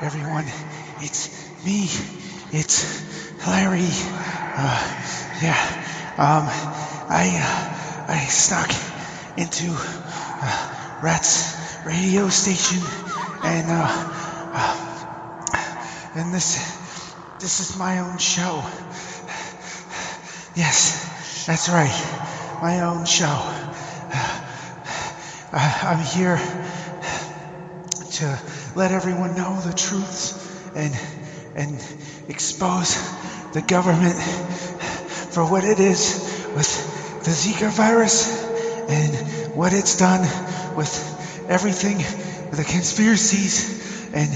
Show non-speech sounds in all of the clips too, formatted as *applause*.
everyone. It's me. It's Larry. Uh, yeah. Um, I uh, I snuck into uh, Rat's radio station, and uh, uh, and this this is my own show. Yes, that's right, my own show. Uh, I'm here to let everyone know the truths and and expose the government for what it is with the Zika virus and what it's done with everything, the conspiracies and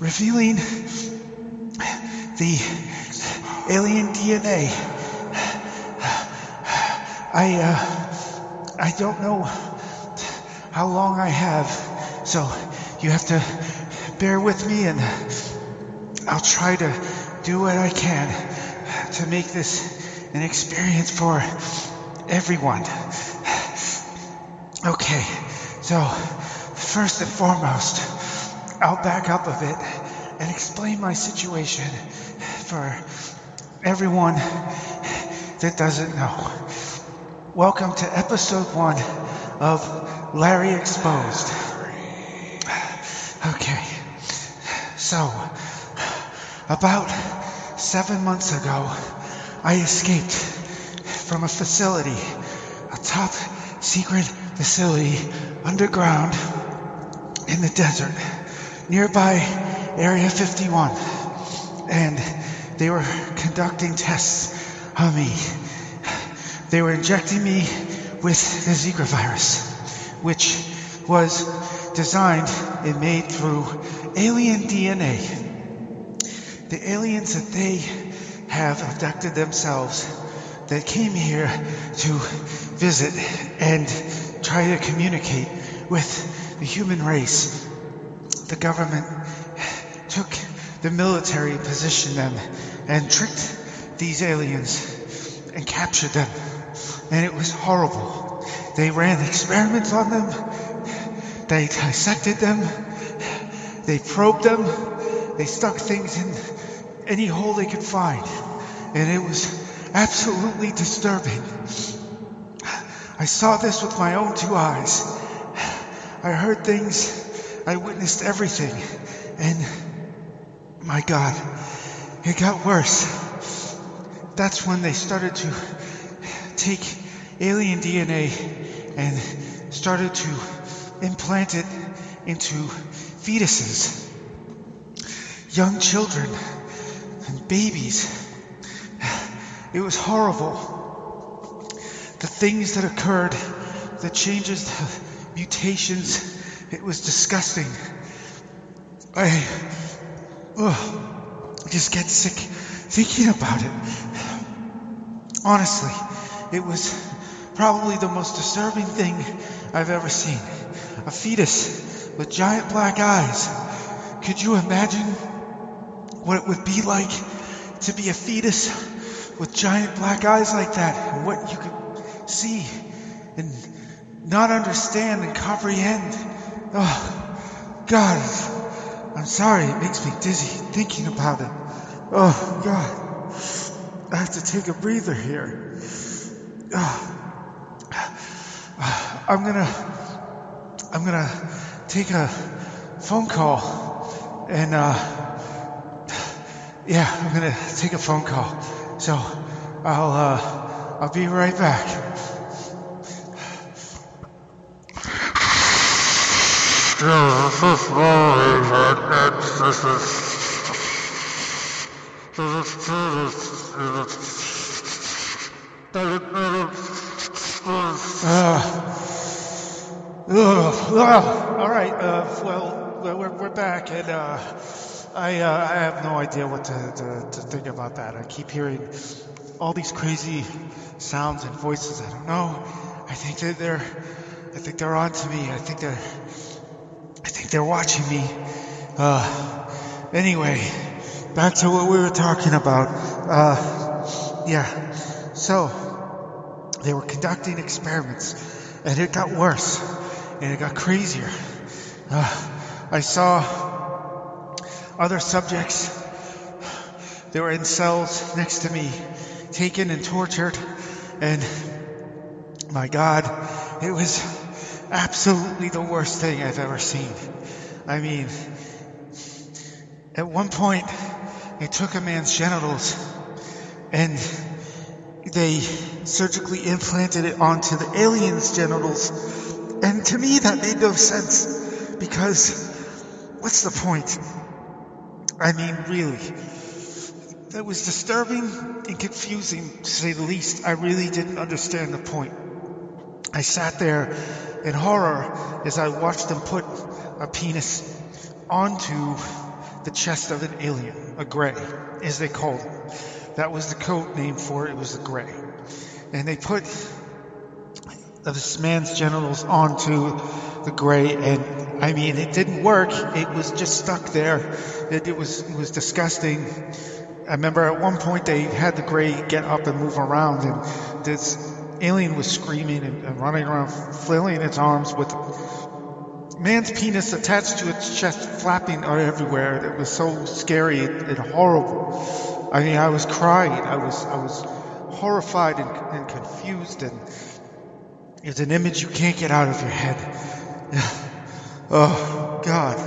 revealing the alien DNA. I uh, I don't know how long I have, so you have to bear with me and I'll try to do what I can to make this an experience for everyone. Okay, so first and foremost, I'll back up a bit and explain my situation for everyone that doesn't know. Welcome to episode one of Larry Exposed. Okay, so about seven months ago, I escaped from a facility, a top secret facility underground in the desert nearby Area 51. And they were conducting tests on me. They were injecting me with the Zika virus, which was designed and made through alien DNA. The aliens that they have abducted themselves that came here to visit and try to communicate with the human race. The government took the military, positioned them, and tricked these aliens and captured them. And it was horrible. They ran experiments on them, they dissected them, they probed them, they stuck things in any hole they could find. And it was absolutely disturbing. I saw this with my own two eyes. I heard things, I witnessed everything, and my God, it got worse. That's when they started to take alien DNA and started to implant it into fetuses, young children, and babies. It was horrible. The things that occurred, the changes, the mutations, it was disgusting. I, just get sick thinking about it. Honestly, it was probably the most disturbing thing I've ever seen. A fetus with giant black eyes. Could you imagine what it would be like to be a fetus with giant black eyes like that and what you could see and not understand and comprehend? Oh, God. I'm sorry, it makes me dizzy thinking about it. Oh, God. I have to take a breather here. Oh. I'm gonna, I'm gonna take a phone call and, uh, yeah, I'm gonna take a phone call. So I'll, uh, I'll be right back. This is this is. All right. Uh, well, we're, we're back, and uh, I uh, I have no idea what to, to, to think about that. I keep hearing all these crazy sounds and voices. I don't know. I think that they're I think they're on to me. I think they're I think they're watching me. Uh, anyway, back to what we were talking about. Uh, yeah. So they were conducting experiments, and it got worse, and it got crazier. Uh, I saw other subjects. They were in cells next to me, taken and tortured, and my God, it was absolutely the worst thing I've ever seen. I mean, at one point, they took a man's genitals and they surgically implanted it onto the alien's genitals. And to me, that made no sense because what's the point? I mean, really. That was disturbing and confusing, to say the least. I really didn't understand the point. I sat there in horror as I watched them put a penis onto the chest of an alien, a gray, as they called it. That was the code name for it, it was the gray. And they put this man's genitals onto the gray, and I mean, it didn't work. It was just stuck there. It, it was it was disgusting. I remember at one point they had the gray get up and move around, and this alien was screaming and, and running around, flailing its arms with man's penis attached to its chest, flapping everywhere. It was so scary and horrible. I mean, I was crying. I was, I was horrified and, and confused, and it's an image you can't get out of your head. *laughs* oh God.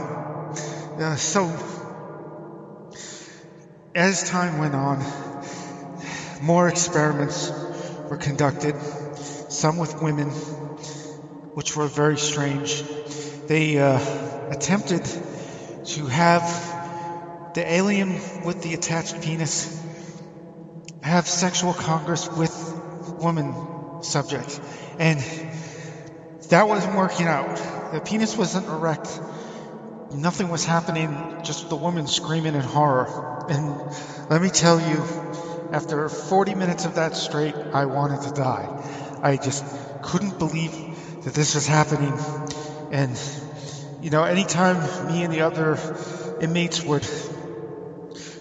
Yeah, so, as time went on, more experiments were conducted, some with women, which were very strange. They uh, attempted to have the alien with the attached penis have sexual congress with woman subjects, and that wasn't working out. The penis wasn't erect. Nothing was happening, just the woman screaming in horror. And let me tell you, after 40 minutes of that straight, I wanted to die. I just couldn't believe that this was happening. And, you know, anytime me and the other inmates would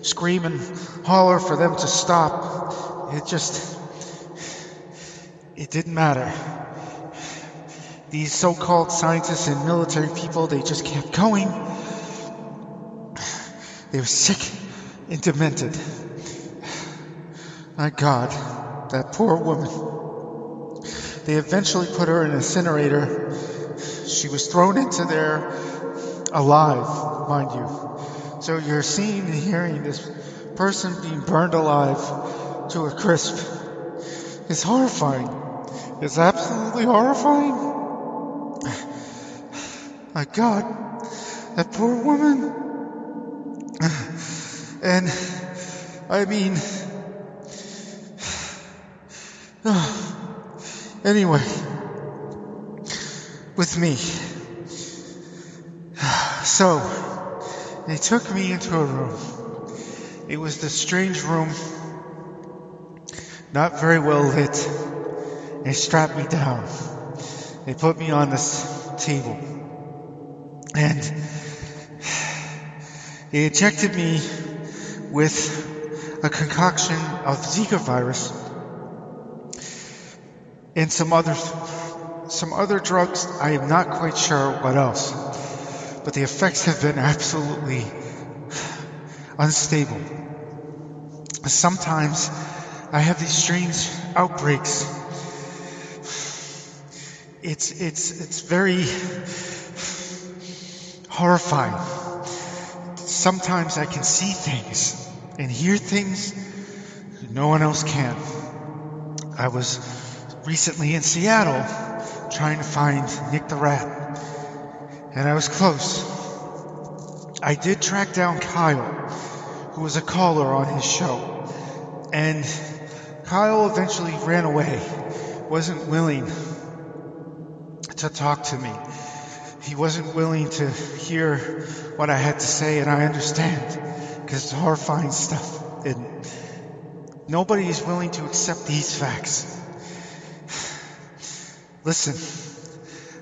scream and holler for them to stop, it just, it didn't matter. These so-called scientists and military people, they just kept going. They were sick and demented. My God, that poor woman. They eventually put her in an incinerator. She was thrown into there alive, mind you. So you're seeing and hearing this person being burned alive to a crisp. It's horrifying. It's absolutely horrifying. My God, that poor woman. And I mean, anyway, with me. So, they took me into a room. It was this strange room, not very well lit. They strapped me down. They put me on this table. And they injected me with a concoction of Zika virus and some other some other drugs. I am not quite sure what else, but the effects have been absolutely unstable. Sometimes I have these strange outbreaks. It's it's it's very horrifying. Sometimes I can see things and hear things no one else can. I was recently in Seattle trying to find Nick the Rat, and I was close. I did track down Kyle, who was a caller on his show, and Kyle eventually ran away, wasn't willing to talk to me. He wasn't willing to hear what I had to say, and I understand because it's horrifying stuff. And nobody is willing to accept these facts. Listen,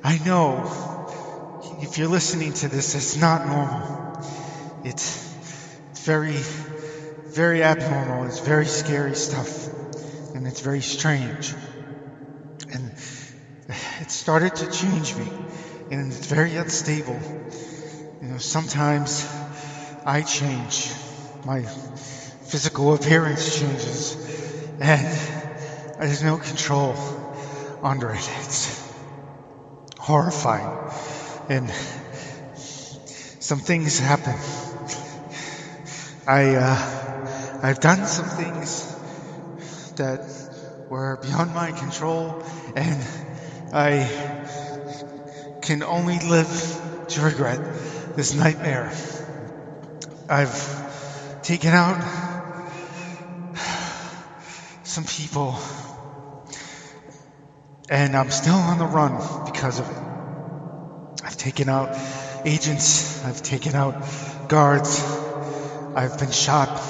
I know if you're listening to this, it's not normal. It's very, very abnormal. It's very scary stuff. And it's very strange. And it started to change me. And it's very unstable. You know, sometimes I change. My physical appearance changes. And there's no control under it. It's horrifying. And some things happen. I, uh, I've done some things that were beyond my control, and I can only live to regret this nightmare. I've taken out some people, and I'm still on the run because of it. I've taken out agents, I've taken out guards, I've been shot,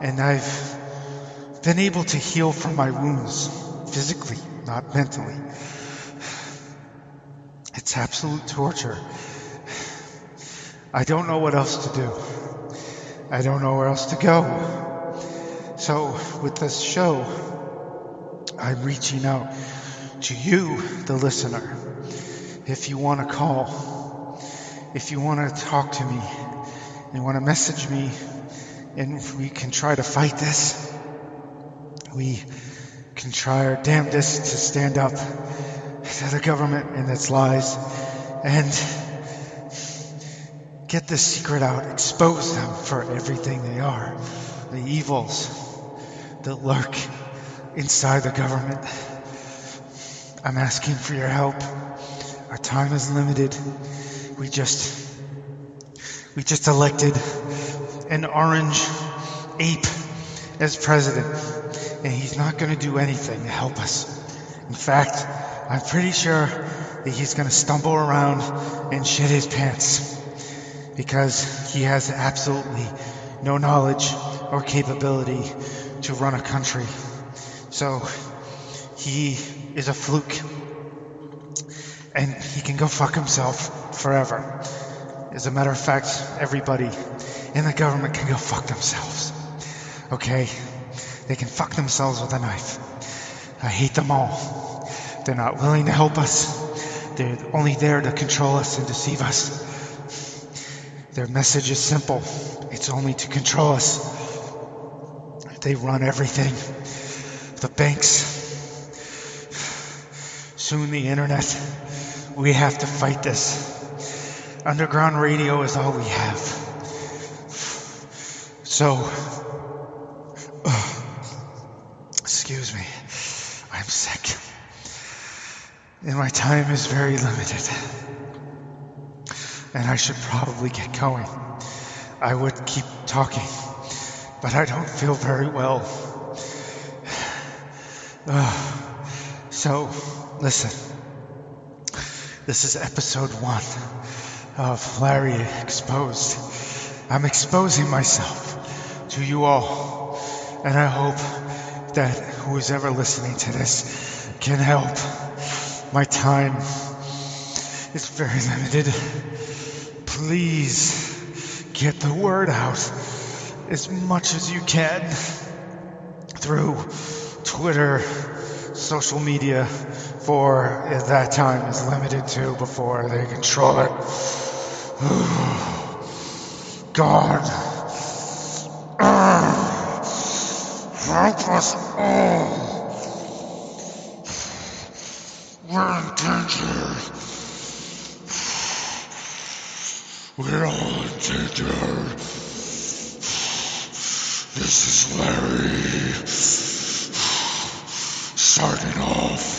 and I've been able to heal from my wounds physically, not mentally. It's absolute torture. I don't know what else to do. I don't know where else to go. So, with this show, I'm reaching out to you, the listener. If you want to call, if you want to talk to me, you want to message me, and we can try to fight this, we can try our damnedest to stand up to the government and its lies and get this secret out, expose them for everything they are, the evils that lurk inside the government. I'm asking for your help. Our time is limited. We just we just elected an orange ape as president, and he's not going to do anything to help us. In fact, I'm pretty sure that he's going to stumble around and shit his pants because he has absolutely no knowledge or capability to run a country. So he is a fluke. And he can go fuck himself forever. As a matter of fact, everybody in the government can go fuck themselves. Okay? They can fuck themselves with a knife. I hate them all. They're not willing to help us. They're only there to control us and deceive us. Their message is simple. It's only to control us. They run everything. The banks. Soon the internet. We have to fight this. Underground radio is all we have. So, uh, excuse me. I'm sick. And my time is very limited. And I should probably get going. I would keep talking, but I don't feel very well. Uh, so, listen. This is episode one of Larry Exposed. I'm exposing myself to you all, and I hope that who's ever listening to this can help. My time is very limited. Please get the word out as much as you can through Twitter, social media, for that time is limited to before they control it. *sighs* God, *sighs* help us all. We're in danger. We're all in danger. This is Larry. Starting off.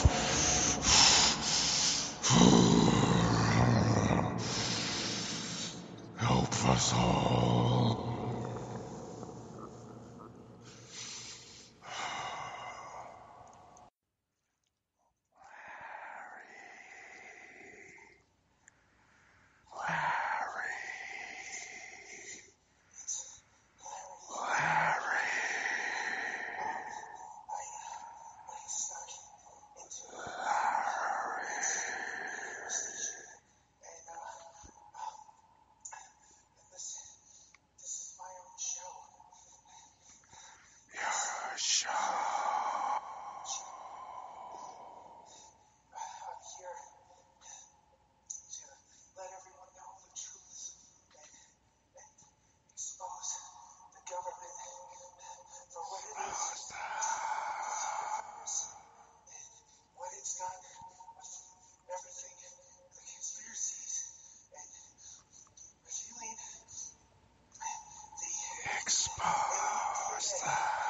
Exposed.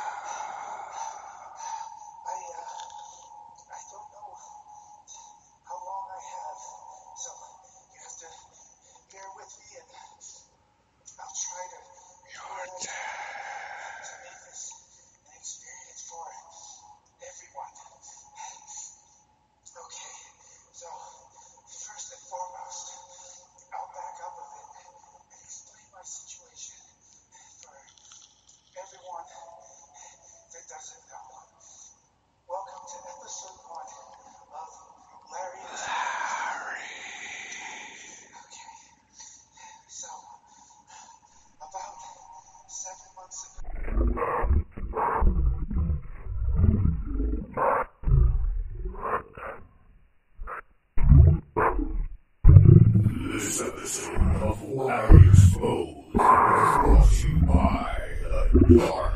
You by